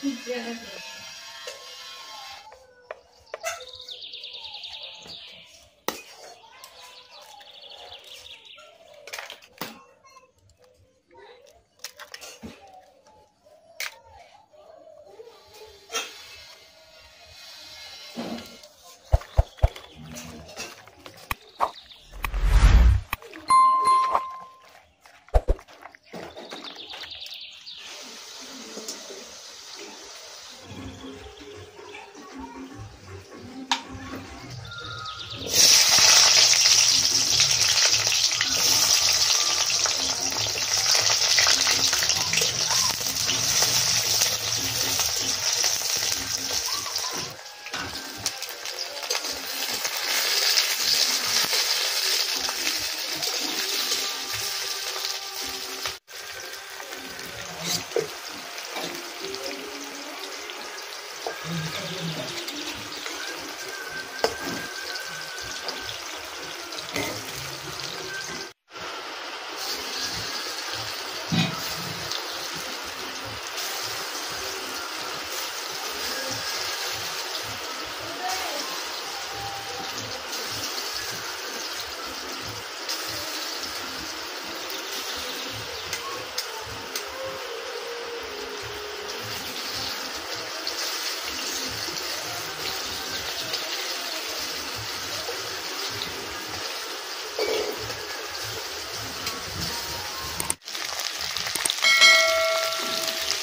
你几点开始 Música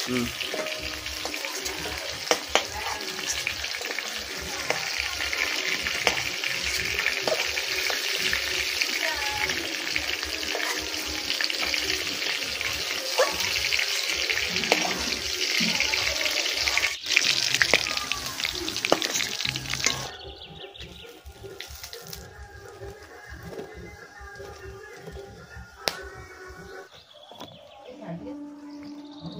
嗯